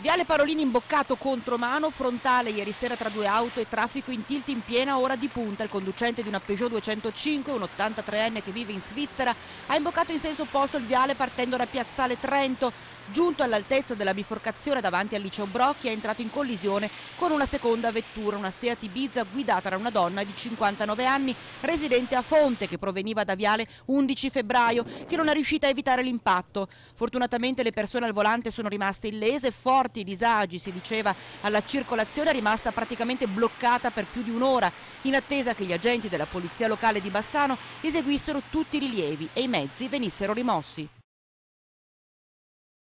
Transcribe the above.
Viale Parolini imboccato contro mano, frontale ieri sera tra due auto e traffico in tilt in piena ora di punta. Il conducente di una Peugeot 205, un 83enne che vive in Svizzera, ha imboccato in senso opposto il viale partendo da Piazzale Trento. Giunto all'altezza della biforcazione davanti al liceo Brocchi è entrato in collisione con una seconda vettura, una Seat Ibiza guidata da una donna di 59 anni residente a Fonte che proveniva da Viale 11 febbraio che non è riuscita a evitare l'impatto. Fortunatamente le persone al volante sono rimaste illese, forti disagi si diceva alla circolazione è rimasta praticamente bloccata per più di un'ora in attesa che gli agenti della polizia locale di Bassano eseguissero tutti i rilievi e i mezzi venissero rimossi.